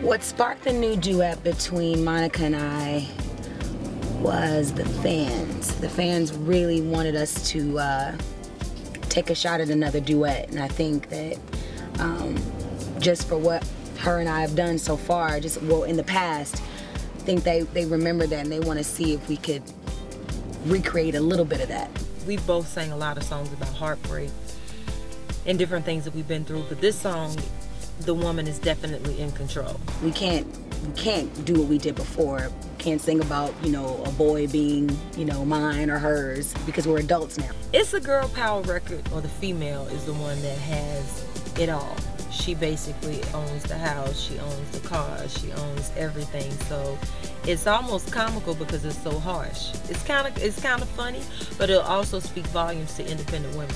What sparked the new duet between Monica and I was the fans. The fans really wanted us to uh, take a shot at another duet, and I think that um, just for what her and I have done so far, just well in the past, I think they they remember that and they want to see if we could recreate a little bit of that. We both sang a lot of songs about heartbreak and different things that we've been through, but this song, the woman is definitely in control. We can't we can't do what we did before. Can't sing about you know a boy being you know mine or hers because we're adults now. It's a girl power record, or the female is the one that has it all. She basically owns the house, she owns the cars, she owns everything. So it's almost comical because it's so harsh. It's kind of it's kind of funny, but it'll also speak volumes to independent women.